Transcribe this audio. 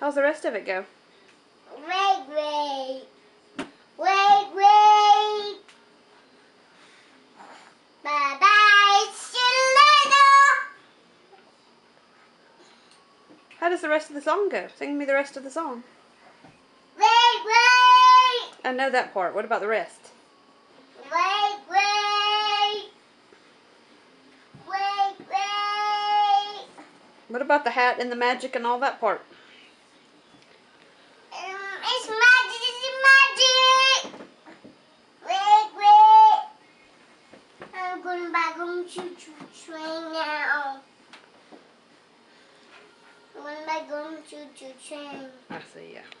How's the rest of it go? Wait, wait. Wait, wait. Bye bye. See you later. How does the rest of the song go? Sing me the rest of the song. Wait, wait. I know that part. What about the rest? Wait, wait. Wait, wait. What about the hat and the magic and all that part? Um, it's magic, it's magic. Wait, wait. I'm going back choo choo train now. I'm going back choo choo train. I see, yeah.